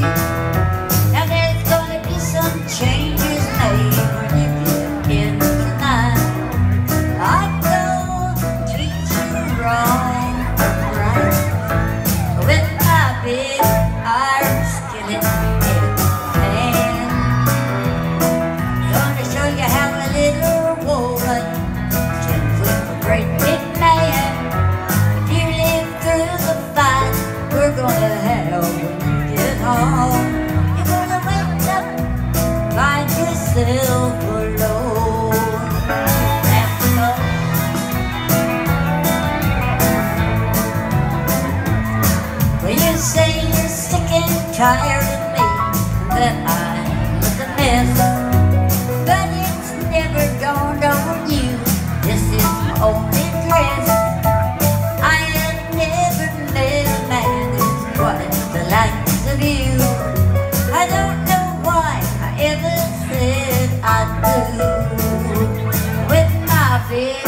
thank you say you're sick and tired of me, that I'm the mess. I do with my baby.